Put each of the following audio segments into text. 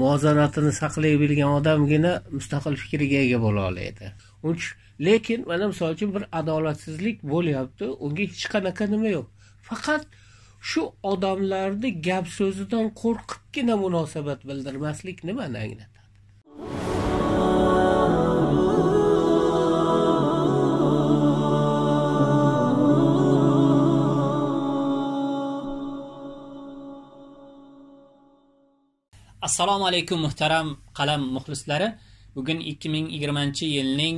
muvozanatini saqlay bilgan odamgina mustaqil fikrga ega bo'la oladi. Lekin mana misol uchun bir adolatsizlik bo'lyapti unga hech qanaqa nima yo'q. Faqat shu odamlarni gap so'zidan qo'rqibgina munosabat bildirmaslik nimani anglatadi assalomu alaykum muhtaram qalam muxlislari. Bugun 2020 yilning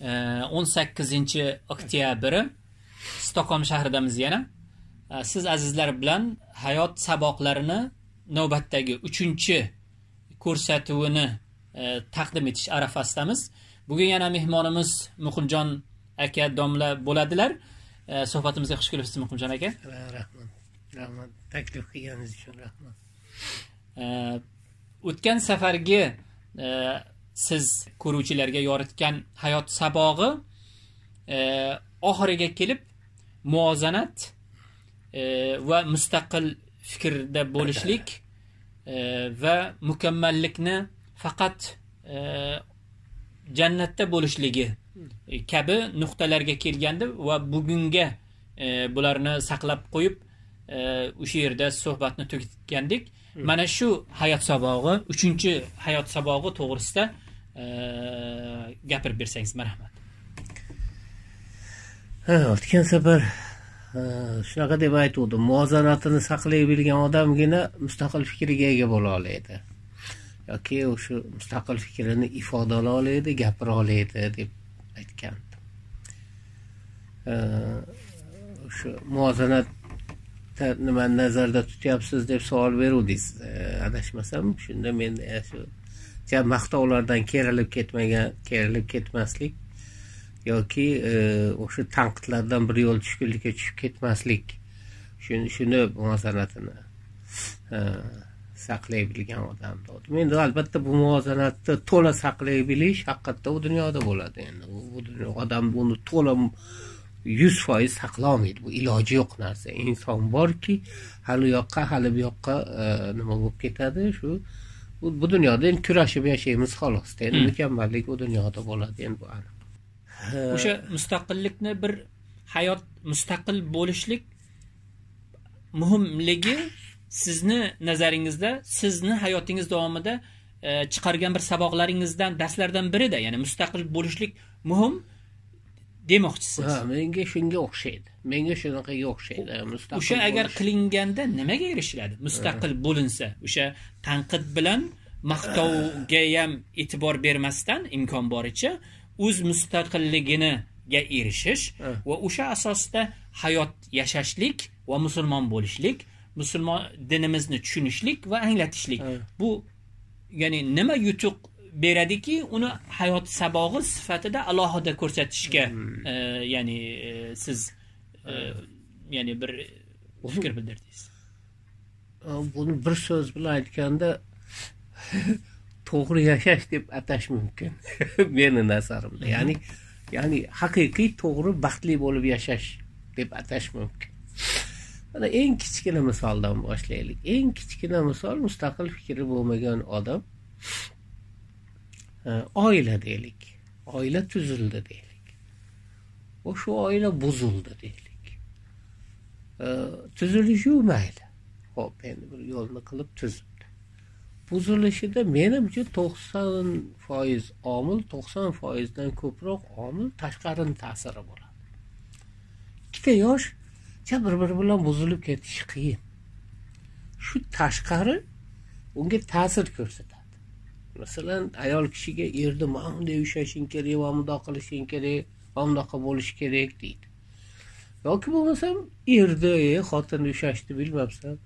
eh, 18 oktyabri stokgolm shahridamiz yana. Eh, siz azizlar bilan hayot saboqlarini navbatdagi uchinchi ko'rsatuvini eh, taqdim etish arafasidamiz bugun yana mehmonimiz muqimjon aka domla bo'ladilar. Suhbatimizga xush kelibsiz muqimjon aka. Rahmat. Rahmat. Taklif qilganingiz uchun rahmat. O'tgan safargi e, siz ko'ruvchilarga yoritgan hayot sabog'i e, oxiriga kelib muvozanat e, va mustaqil fikrda bo'lishlik va mukammallikni faqat jannatda bo'lishligi kabi nuqtalarga kelgandi va bugunga bularni saqlab qo'yib o'sha yerda suhbatni tugatgandik. Mana shu hayot sabog'i uchinchi hayot sabog'i to'g'risida e, gapirib bersangiz marhamat ha o'tgan safar e, shunaqa deb aytuvdim muvozanatini saqlay bilgan odamgina mustaqil fikriga ega bo'la oladi yoki o'sha mustaqil fikrini ifodalay oladi gapira oladi deb aytgandi e, o'sha muvozanat nimani nazarda tutyapsiz deb savol beruvdingiz e, adashmasam shunda men e, shu maqtovlardan kerilib ketmagan kerilib ketmaslik yoki e, o'sha tanqidlardan bir yo'l tushkunlikka tushib ketmaslik. Shuni shuni muvozanatini saqlay bilgan odam endi albatta bu muvozanatni to'la saqlay bilish haqiqatda u dunyoda bo'ladi. Endi u odam buni to'la yuz foiz saqlolmaydi. Bu iloji yo'q narsa. Inson borki hali u yoqqa hali bu yoqqa e, nima bo'lib ketadi? Shu bu dunyoda endi kurashib yashaymiz xolosda endi hmm. mukammallik u dunyoda bo'ladi endi bu aniq. O'sha mustaqillikni bir hayot mustaqil bo'lishlik muhimligi sizni nazaringizda sizni hayotingiz davomida e, chiqargan bir saboqlaringizdan darslardan birida ya'ni mustaqil bo'lishlik muhim demoqchisiz. Ha menga shunga o'xshaydi. Menga shunaqaga o'xshaydi o'sha agar qilinganda nimaga erishiladi? Mustaqil bo'linsa o'sha tanqid bilan maqtovga ham e'tibor bermasdan imkon boricha o'z mustaqilligiga erishish va o'sha asosda hayot yashashlik va musulmon bo'lishlik musulmon dinimizni tushunishlik va anglatishlik. Bu ya'ni nima yutuq beradiki uni hayot sabog'i sifatida alohida ko'rsatishga hmm. e, ya'ni e, siz e, ya'ni bir fikr bildirdingiz. Buni bir so'z bilan aytganda to'g'ri yashash deb atash mumkin. Meni nazarimda. Hmm. ya'ni ya'ni haqiqiy to'g'ri baxtli bo'lib yashash deb atash mumkin. Mana eng kichkina misoldan boshlaylik. Eng kichkina misol mustaqil fikri bo'lmagan odam oila deylik oila tuzildi deylik va shu oila buzildi deylik tuzilishi mayli. Ho'p endi bir yo'lni qilib tuzibdi buzilishida menimcha to'qson foiz omil to'qson foizdan ko'proq omil tashqarini ta'siri bo'ladi. Ikkita yosh bir biri bilan buzilib ketishi qiyin. Shu tashqari unga ta'sir ko'rsatadi. Masalan ayol kishiga erni mana bunday ushlashing kerak va bundoq qilishing kerak va bunaqa bo'lishi kerak deydi. Yoki bo'lmasam erni e xotinni ushlashni bilmabsan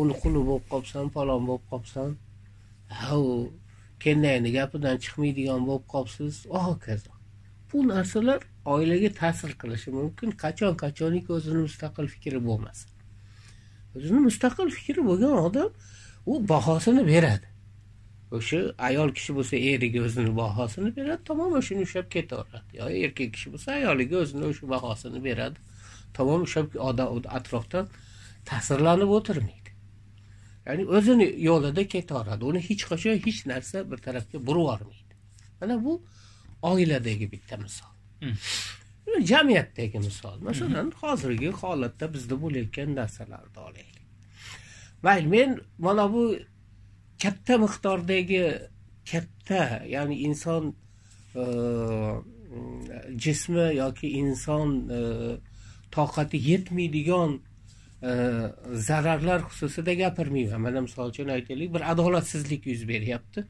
uni quli bo'lib qolibsan falon bo'lib qolibsan ha u kennayni gapidan chiqmaydigan bo'lib qolibsiz va hokazo bu narsalar oilaga ta'sir qilishi mumkin. Qachon qachoniki o'zini mustaqil fikri bo'lmasin. O'zini mustaqil fikri bo'lgan odam u bahosini beradi. O'sha ayol kishi bo'lsa eriga o'zini bahosini beradi tamom o'shani ushlab ketaveradi. Yo erkak kishi bo'lsa ayoliga o'zini o'sha bahosini beradi. Tamom ushlab odam atrofdan ta'sirlanib o'tirmaydi. Ya'ni o'zini yo'lida ketaveradi. Uni hech qachon hech narsa bir tarafga burib yubormaydi. Mana bu oiladagi bitta misol. Jamiyatdagi misol. Masalan hozirgi holatda bizda bo'layotgan narsalarni olaylik. Mayli men mana bu katta miqdordagi katta ya'ni inson e, jismi yoki inson e, toqati yetmaydigan e, zararlar xususida gapirmayman. Mana misol uchun aytaylik bir adolatsizlik yuz beryapti.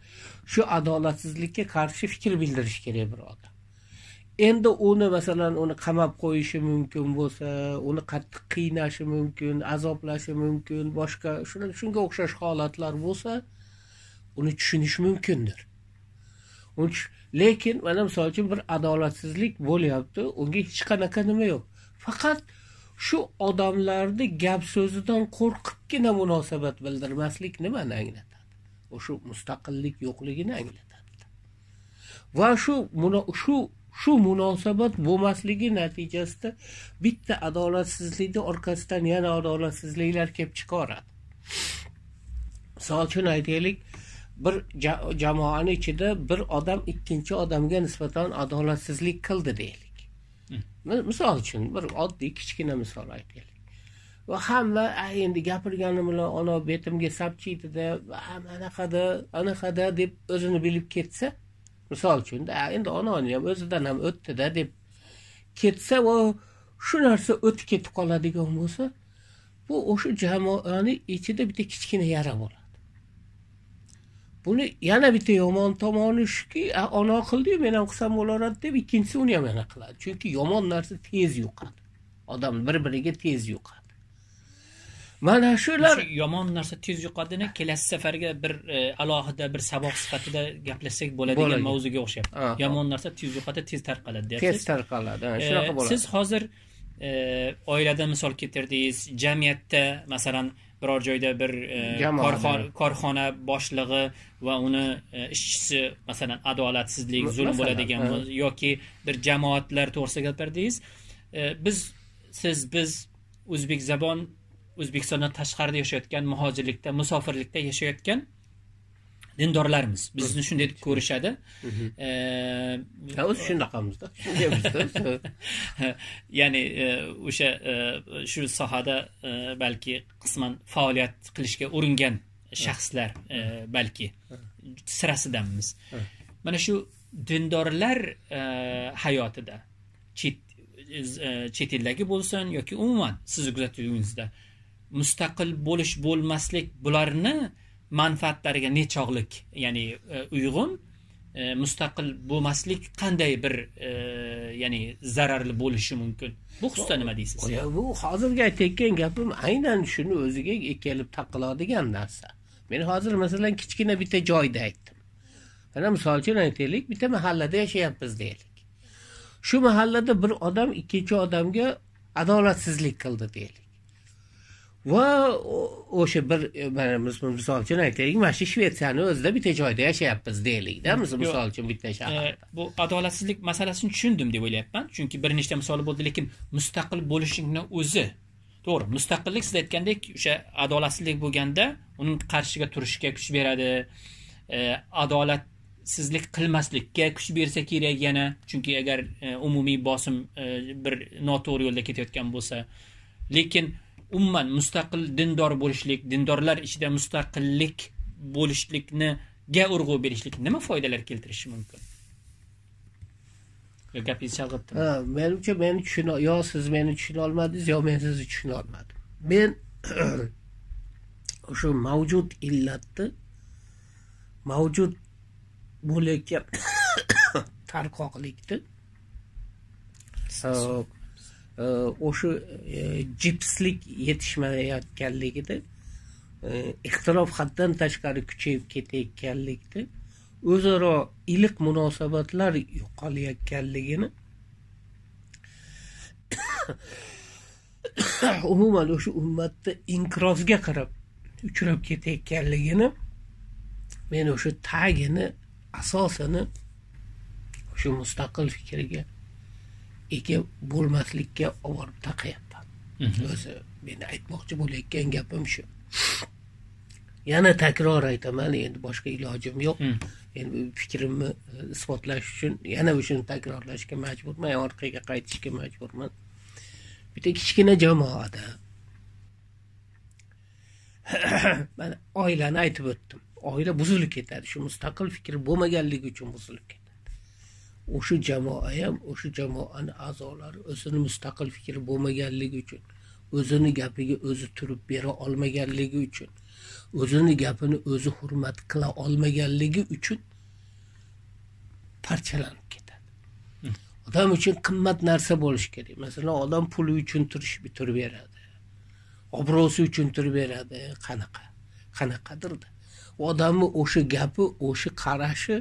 Shu adolatsizlikka qarshi fikr bildirish kerak bir odam. Endi uni masalan uni qamab qo'yishi mumkin bo'lsa uni qattiq qiynashi mumkin azoblashi mumkin boshqa shunga o'xshash holatlar bo'lsa uni tushunish mumkindir. Lekin mana misol uchun bir adolatsizlik bo'lyapti unga hech qanaqa nima yo'q. Faqat shu odamlarni gap so'zidan qo'rqibgina munosabat bildirmaslik nimani anglatadi? O'sha mustaqillik yo'qligini anglatadi. Va shu shu shu munosabat bo'lmasligi natijasida bitta adolatsizlikni orqasidan yana adolatsizliklar kelib chiqaveradi misol uchun aytaylik bir jamoani ichida bir odam ikkinchi odamga nisbatan adolatsizlik qildi deylik. Misol uchun bir oddiy kichkina misol aytaylik. Va hamma endi gapirgani bilan ana betimga sapchiydida anaqada anaqada deb o'zini bilib ketsa misol uchun endi onani ham o'zidan ham o'tdida deb ketsa va shu narsa o'tib ketib qoladigan bo'lsa bu o'sha jamoani ichida bitta kichkina yara bo'ladi buni yana bitta yomon tomoni shuki ona qildiyu men ham qilsam bo'laveradi deb ikkinchisi uni ham yana qiladi chunki yomon narsa tez yuqadi odam bir biriga tez yuqadi mana shular yomon narsa tez yuqadini kelasi safarga bir e, alohida bir saboq sifatida gaplashsak bo'ladigan mavzuga o'xshayapti. Yomon narsa tez yuqadi tez tarqaladi deyapsiz. Tez tarqaladi shunaqa bo'ladi. siz hozir e, oiladan misol keltirdingiz jamiyatda masalan biror joyda bir e, korxona boshlig'i va uni ishchisi masalan adolatsizlik zulm bo'ladigan yoki bir jamoatlar to'g'risida gapirdingiz biz siz biz o'zbek zabon o'zbekistondan tashqarida yashayotgan muhojirlikda musofirlikda yashayotgan dindorlarmiz bizni shunday deb ko'rishadi. O'zi shunaqamizda ya'ni o'sha shu sohada balki qisman faoliyat qilishga uringan shaxslar balki sirasidanmiz. Mana shu dindorlar hayotida chet chet eldagi bo'lsin yoki umuman sizni kuzatuvingizda mustaqil bo'lish bo'lmaslik bularni manfaatlariga nechog'lik ya'ni e, uyg'un e, mustaqil bo'lmaslik qanday bir e, ya'ni zararli bo'lishi mumkin? Bu xususda nima deysiz? Bu hozirgi aytayotgan gapim aynan shuni o'ziga kelib taqiladigan narsa. Men hozir masalan kichkina bitta joyda aytdim. Mana misol uchun aytaylik bitta mahallada yashayapmiz deylik. Shu mahallada bir odam ikkinchi odamga adolatsizlik qildi deylik. Va o'sha bir mana misol uchun aytaylik. Mana shu shvetsiyani o'zida bitta joyda yashayapmiz deylikda misol uchun bitta shaharda e, bu adolatsizlik masalasini tushundim deb o'ylayapman. Chunki bir nechta misol bo'ldi lekin mustaqil bo'lishlikni o'zi. To'g'ri mustaqillik siz aytgandek o'sha adolatsizlik bo'lganda uning qarshiga turishga kuch beradi. E, adolatsizlik qilmaslikka kuch bersa kerak yana. Chunki agar e, umumiy bosim bir noto'g'ri yo'lda ketayotgan bo'lsa. Lekin umuman mustaqil dindor bo'lishlik dindorlar ichida mustaqillik bo'lishlikniga urg'u berishlik nima foydalar keltirishi mumkin? Gapingizni chalg'itdim ha menimcha meni tushuna yo siz meni tushuna olmadingiz yo men sizni tushuna olmadim. Men o'sha mavjud illatni mavjud bo'layotgan tarqoqlikni o'sha e, jipslik yetishmayotganligida e, ixtilof haddan tashqari kuchayib ketayotganlikda o'zaro iliq munosabatlar yo'qolayotganligini umuman o'sha ummatni inqirozga qarab uchrab ketayotganligini men o'sha tagini asosini o'sha mustaqil fikrga ega bo'lmaslikka olib borib taqayapman o'zi meni aytmoqchi bo'layotgan gapim shu. Yana takror aytaman endi boshqa ilojim yo'q. Hmm. endi fikrimni e, isbotlash uchun yana shuni takrorlashga majburman orqaga qaytishga majburman. Bitta kichkina jamoada mana oilani aytib o'tdim. Oila buzilib ketadi. Shu mustaqil fikr bo'lmaganligi uchun buzilib ketadi o'sha jamoa ham o'sha jamoani a'zolari o'zini mustaqil fikri bo'lmaganligi uchun o'zini gapiga o'zi turib bera olmaganligi uchun o'zini gapini o'zi hurmat qila olmaganligi uchun parchalanib ketadi. Odam uchun qimmat narsa bo'lishi kerak. Masalan odam puli uchun turish turib beradi. Obro'si uchun turib beradi. Qanaqa? Qanaqadirda? Odamni o'sha gapi o'sha qarashi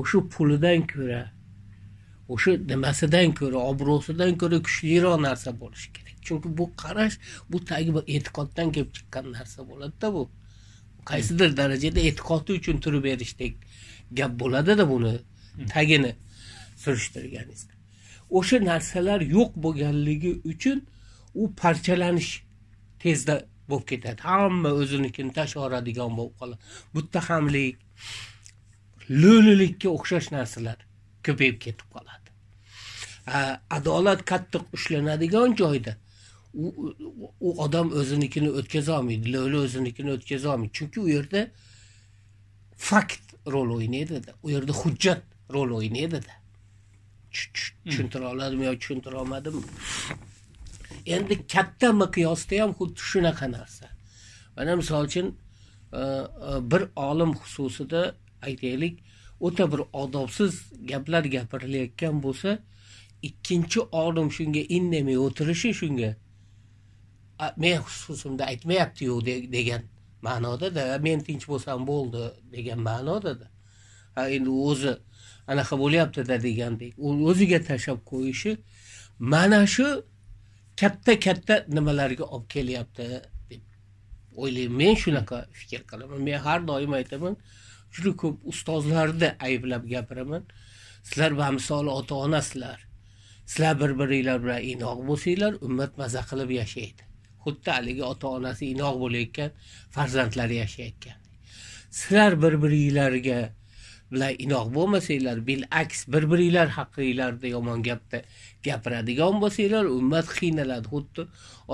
o'sha pulidan ko'ra o'sha nimasidan ko'ra obro'sidan ko'ra kuchliroq narsa bo'lishi kerak. Chunki bu qarash bu tagi bir e'tiqoddan kelib chiqqan narsa bo'ladida bu. Qaysidir darajada e'tiqodi uchun turib berishdek gap bo'ladida buni tagini surishtirganingizda o'sha narsalar yo'q bo'lganligi uchun u parchalanish tezda bo'lib ketadi. Hamma o'zinikini tashlab yuboradigan bo'lib qoladi. Muttahamlik lo'lilikka o'xshash narsalar. Ko'payib ketib qoladi. Adolat qattiq ushlanadigan joyda u, u- u odam o'zinikini o'tkazolmaydi lo'li o'zinikini o'tkazolmaydi chunki u yerda fakt rol o'ynaydida u yerda hujjat rol o'ynaydida. Tush- tush- tushuntira oladimi yo tushuntira olmadimmi endi katta miqyosda ham xuddi shunaqa narsa. Mana misol uchun e, e, bir olim xususida aytaylik o'ta bir odobsiz gaplar gapirilayotgan bo'lsa ikkinchi olim shunga indamay o'tirishi shunga men xususimda aytmayaptiyu degan ma'nodada men tinch bo'lsam bo'ldi degan ma'nodada ha endi o'zi anaqa bo'lyaptida degandek u o'ziga tashlab qo'yishi mana shu katta katta nimalarga olib kelyapti deb o'ylayman. Men shunaqa fikr qilaman. Men har doim aytaman juda ko'p ustozlarni ayblab gapiraman. Sizlar bamisoli ota onasizlar sizlar bir biringlar bilan inoq bo'lsanglar ummat maza qilib yashaydi. Xuddi haligi ota onasi inoq bo'layotgan farzandlari yashayotgan. Sizlar bir biringlarga bilan inoq bo'lmasanglar bilaks bir biringlar haqinglarda yomon gapda gapiradigan bo'lsanglar ummat qiynaladi. Xuddi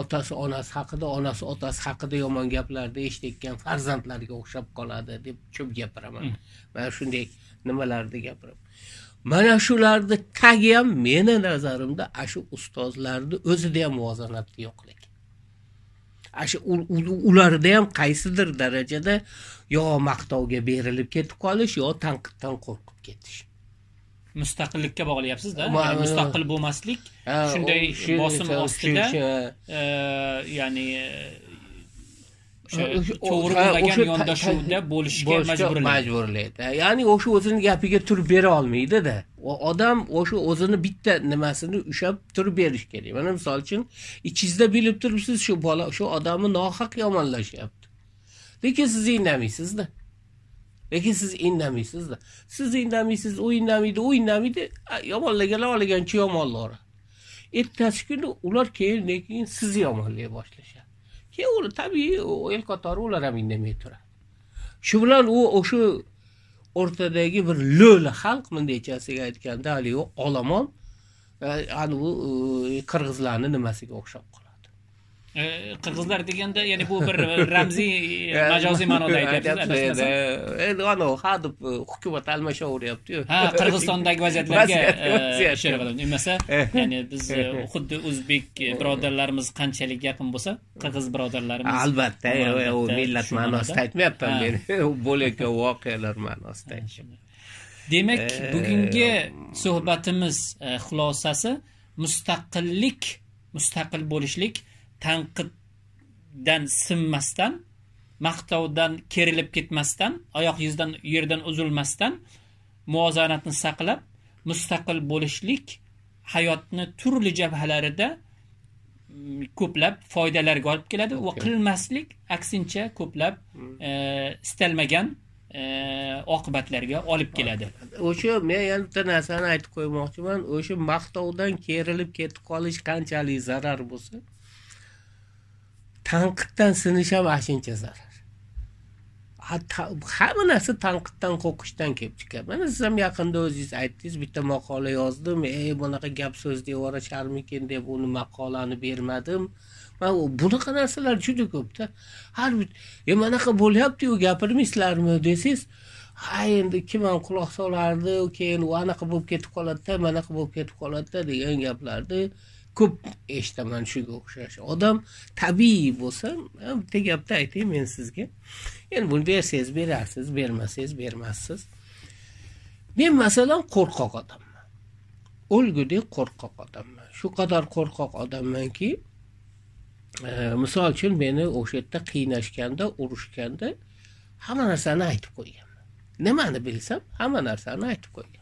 otasi onasi haqida onasi otasi haqida yomon gaplarni eshitayotgan farzandlarga o'xshab qoladi deb ko'p gapiraman. Mana shunday nimalarni gapiraman. Mana shularni tagi ham meni nazarimda ana shu ustozlarni o'zida ham muvozanatni yo'qligi ana shu ularda ham qaysidir darajada yo maqtovga berilib ketib qolish yo tanqiddan qo'rqib ketish. Mustaqillikka bog'layapsizda ya'ni mustaqil bo'lmaslik Ha, shunday bosim ostida e, ya'ni e, o'sha to'g'ri yondashuvda bo'lishga majburlaydi ya'ni o'sha o'zini gapiga turib bera olmaydida odam o'sha o'zini bitta nimasini ushlab turib berish kerak. Mana misol uchun ichingizda bilib turibsiz shu bola shu odamni nohaq yomonlashyapti. Lekin siz indamaysizda lekin siz indamaysizda siz indamaysiz u indamaydi u indamaydi yomonlaganlar olagancha yomonlayveradi ertasi kuni ular keyin keyin sizni yomonlay boshlashadi keyin ular tabiiy el qatori ular ham indamay turadi shu bilan u o'sha o'rtadagi bir lo'li xalq bundaychasiga aytganda haligi olomon e, bu e, qirg'izlarni nimasiga o'xshab qoladi qirg'izlar deganda ya'ni bu bir ramziy e, majoziy ma'noda aytyapsiz endi anavi e, hukumat almashaveryaptiyu ha qirg'izistondagi vaziyatlarga Vaziyat- e, vaziyat. ishora qildim demasa ya'ni biz e, xuddi o'zbek birodarlarimiz qanchalik yaqin bo'lsa qirg'iz birodarlarimiz albatta e, u millat ma'nosida aytmayapman Ha. men bo'layotgan voqealar ma'nosida demak E, bugungi suhbatimiz e, xulosasi mustaqillik mustaqil bo'lishlik tanqiddan sinmasdan maqtovdan kerilib ketmasdan oyoq yuzidan yerdan uzilmasdan muvozanatni saqlab mustaqil bo'lishlik hayotni turli jabhalarida mm, ko'plab foydalarga olib keladi. Va qilmaslik aksincha ko'plab e, istalmagan e, oqibatlarga olib keladi. O'sha men yana bitta narsani aytib qo'ymoqchiman. O'sha maqtovdan kerilib ketib qolish qanchalik zarar bo'lsa tanqiddan sinish ham ana zarar. Hamma narsa tanqiddan qo'rqishdan kelib chiqadi. Mana siz ham yaqinda o'zingiz aytdingiz bitta maqola yozdim ey bunaqa gap so'z devora yuborasharmikin deb uni maqolani bermadim. Man bunaqa narsalar juda ko'pda har bir e manaqa bo'lyaptiyu gapirmaysizlarmi? desangiz ha endi kim ham quloq solardi keyin u anaqa bo'lib ketib qoladida manaqa bo'lib ketib qoladida degan gaplarni ko'p eshitaman shunga o'xshash odam tabiiy bo'lsa bitta gapni aytay men sizga. Endi buni bersangiz berasiz bermasangiz bermassiz. Men masalan qo'rqoq odamman. O'lgudek qo'rqoq odamman. Shu qadar qo'rqoq odammanki e, misol uchun meni o'sha yerda qiynashganda urushganda hamma narsani aytib qo'yganman. Nimani bilsam hamma narsani aytib qo'ygan.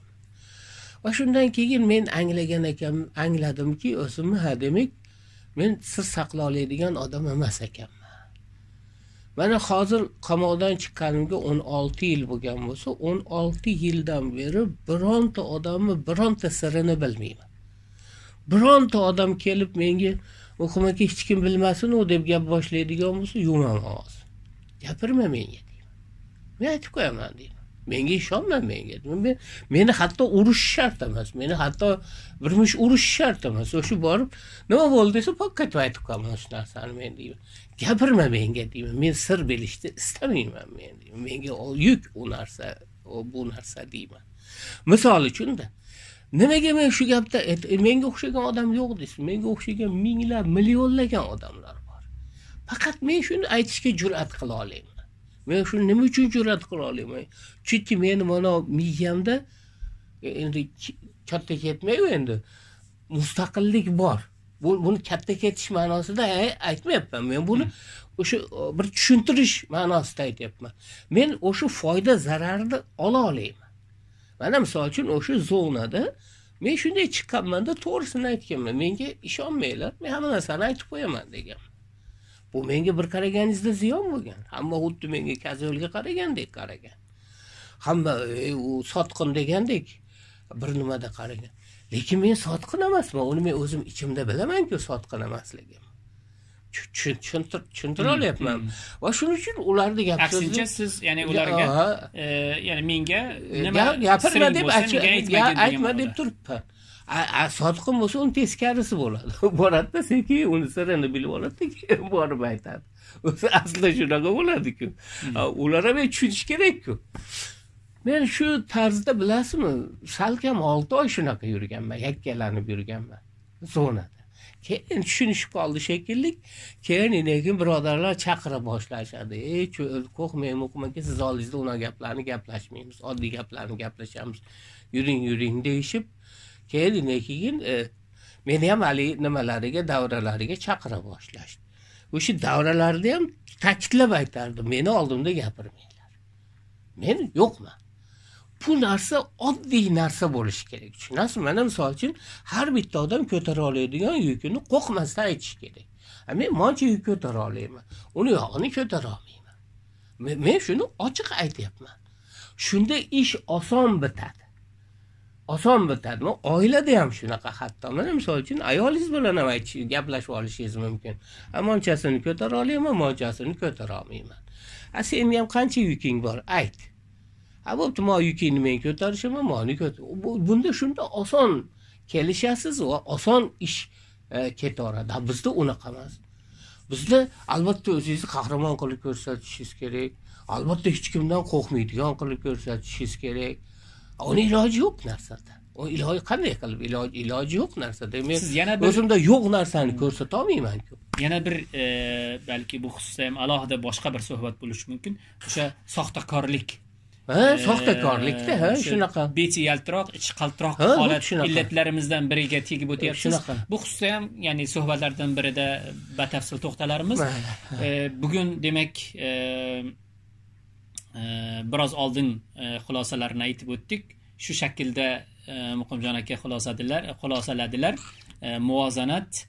Va shundan keyin men anglagan ekan angladimki o'zimni ha demak men sir saqlay oladigan odam emas ekanman. Mana hozir qamoqdan chiqqanimga o'n olti yil bo'lgan bo'lsa o'n olti yildan beri bironta odamni bironta sirini bilmayman. Bironta odam kelib menga muhim aka hech kim bilmasin u deb gap boshlaydigan bo'lsa yuman og'iz gapirma menga deyman. Men aytib qo'yaman deyman. Menga ishonma menga. Men meni hatto urish shart emas. Meni hatto bir mush urish shart emas. O'sha borib nima bo'ldi desa pokkatib aytib qolaman shu narsani men deyman. Gapirma menga deyman. Men sir bilishni istamayman men deyman. Menga yuk u narsa bu narsa deyman. Misol uchunda nimaga men shu gapda e, e, menga o'xshagan odam yo'q deysiz menga o'xshagan minglab millionlagan odamlar bor. Faqat men shuni aytishga jur'at qila olaman men shuni nima uchun jur'at qila olaman? Chunki meni mana miyamda e, endi katta ketmayu endi. Mustaqillik bor. Buni katta ketish ma'nosida aytmayapman. Men buni o'sha bir tushuntirish ma'nosida aytyapman. Men o'sha foyda zararni ola olayman. Mana misol uchun o'sha zonada men shunday chiqqanmanda to'g'risini aytganman. Menga ishonmanglar men hamma narsani aytib qo'yaman deganman bu menga bir qaraganingizda ziyon bo'lgan. Hamma xuddi menga kozelga qaragandek qaragan. Hamma e, u sotqin degandek bir nimada qaragan. Lekin men sotqin emasman. Uni men o'zim ichimda bilamanku sotqin emasligimni tushuntira hmm, olyapman hmm. va shuning uchun ularni gap aksincha siz ya'ni ularga e, ya'ni menga nima gapirma deb aytma deb turibman sotqin bo'lsa uni teskarisi bo'ladi. Boradida sekin uni sirini bilib oladida keyin borib aytadi. O'zi aslida shunaqa bo'ladiku ular ham tushunishi kerakku. Men shu tarzda bilasizmi salkam olti oy shunaqa yurganman yakkalanib yurganman zonada. Keyin tushunishib qoldi shekilli keyin lekin birodarlar chaqira boshlashadi. Ey ko'h muqim aka siz oldingizda unaqa gaplarni gaplashmaymiz oddiy gaplarni gaplashamiz. Yuring yuring deyishib keyin keyin e, meni ham haligi nimalariga davralariga chaqira boshlashdi. O'sha davralarda ham ta'kidlab aytardi meni oldimda gapirmanglar. Men yo'qman. Bu narsa oddiy narsa bo'lishi kerak. Tushunasizmi? Mana misol uchun har bitta odam ko'tara oladigan yukini qo'rqmasdan aytishi kerak. Men moncha yuk ko'tara olaman uni yog'ini ko'tara olmayman. Men shuni ochiq aytyapman. Shunda ish oson bitadi. Oson bitadimi oilada ham shunaqa. Hatto mana misol uchun ayolingiz bilan ham aytish gaplashib olishingiz mumkin. Monchasini ko'tara olaman monchasini ko'tara olmayman. A seni ham qancha yuking bor? Ayt. A bo'pti man yukingni men ko'tarishaman mani bunda shunda oson kelishasiz va oson ish e, ketaveradi. Bizda unaqa emas. Bizda albatta o'zingizni qahramon qilib ko'rsatishingiz kerak. Albatta hech kimdan qo'rqmaydigan qilib ko'rsatishingiz kerak. Uni iloji yo'q narsada. U iloji qanday qilib iloji iloji yo'q narsada? Men siz yana bir o'zimda yo'q narsani ko'rsatolmaymanku yana bir e, balki bu xususda ham alohida boshqa bir suhbat bo'lishi mumkin. O'sha soxtakorlik. Ha soxtakorlikda ha shunaqa. beti yaltiroq ichi qaltiroq holat illatlarimizdan biriga tegib o'tyapsiz. Bu xususda ham ya'ni suhbatlardan birida batafsil to'xtalarmiz. Bugun demak e, biroz oldin e, xulosalarini aytib o'tdik. Shu shaklda e, muqimjon aka xulosadilar e, xulosaladilar. Muvozanat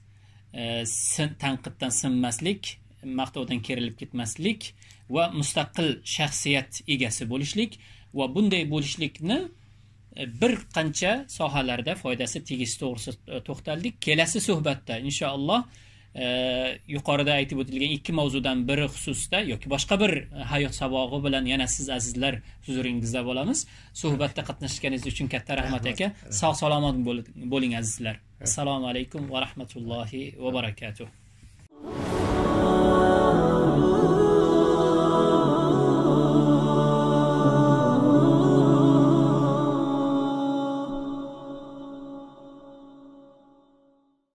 tanqiddan sinmaslik maqtovdan kerilib ketmaslik va mustaqil shaxsiyat egasi bo'lishlik va bunday bo'lishlikni bir qancha sohalarda foydasi tegishi to'g'risida to'xtaldik. Kelasi suhbatda inshaalloh yuqorida aytib o'tilgan ikki mavzudan biri xususida yoki boshqa bir hayot sabog'i bilan yana siz azizlar huzuringizda bo'lamiz. Suhbatda qatnashganingiz uchun katta rahmat aka. Sog' salomat bo'ling azizlar. Assalomu alaykum va rahmatullohi va barakatuh